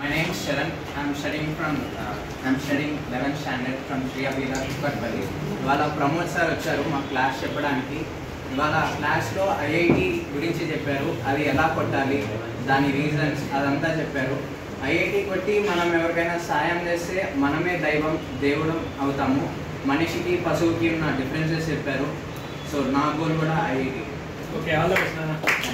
My name is Sharan. I'm studying from uh, I'm studying 11th standard from Sri Abhila Kukatpalli. ఇవాళ Pramod sir వచ్చారు మా class చెప్పడానికి. ఇవాళ క్లాస్లో ఐఐటి గురించి చెప్పారు. అది ఎలా కొట్టాలి? దాని రీజన్స్ అదంతా చెప్పారు. ఐఐటి కొట్టి మనం ఎవరికైనా సాయం చేస్తే మనమే దైవం దేవుడు అవుతాము. మనిషికి పశువుకి ఉన్న డిఫరెన్సెస్ చెప్పారు. సో నా గోల్ కూడా ఐఐటి. Okay all the